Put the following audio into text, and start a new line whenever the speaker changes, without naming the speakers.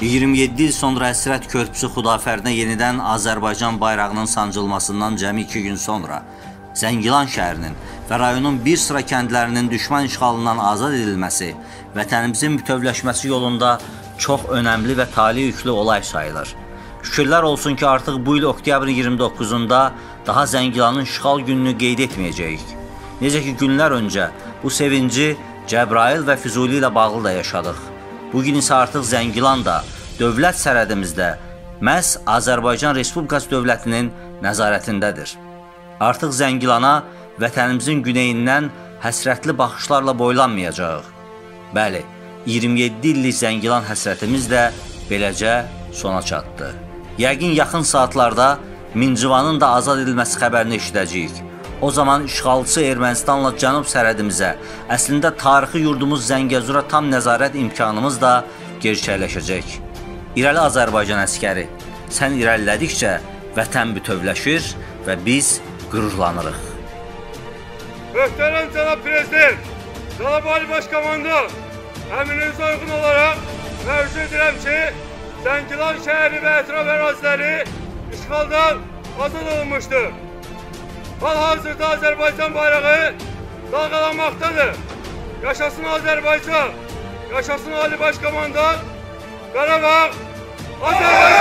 27 il sonra Əsrət körpüsü Xudafərdinə yenidən Azərbaycan bayrağının sancılmasından cəmi 2 gün sonra Zəngilan şəhərinin və rayonun bir sıra kəndlərinin düşmən işğalından azad edilməsi, vətənimizin bütövləşməsi yolunda çox önəmli və tali yüklü olay sayılır. Şükürlər olsun ki, artıq bu il oktyabrın 29-da daha Zəngilanın işğal gününü qeyd etməyəcəyik. Necə ki, günlər öncə bu sevinci Cəbrayıl və Füzuli ilə bağlı da yaşadıq. Bu gün isə artıq Zəngilan da dövlət sərhədimizdə məhz Azərbaycan Respublikası dövlətinin nəzarətindədir. Artıq Zəngilana vətənimizin güneyindən həsrətli baxışlarla boylanmayacağıq. Bəli, 27 illik Zəngilan həsrətimiz də beləcə sona çatdı. Yəqin yaxın saatlarda Mincivanın da azad edilməsi xəbərini eşidəcəyik. O zaman işğalçı Ermənistanla cənub sərhədimizə, əslində tarixi yurdumuz Zəngəzura tam nəzarət imkanımız da gerçəkləşəcək. İrəli Azərbaycan əskəri, sən irəlilədikcə vətən bütövləşir və biz qürurlanırıq.
Möhtərəm cənab prezident, cənab Ali Başkomandan, əmrinizə uyğun olaraq məruz edirəm ki, Zəngilan şəhəri və ətraf əraziləri işğaldan azad olunmuşdur. Hal-hazırda Azərbaycan bayrağı dalgalanmaqdadır. Yaşasın Azərbaycan, yaşasın Ali Başkomandan, Qarabağ Order!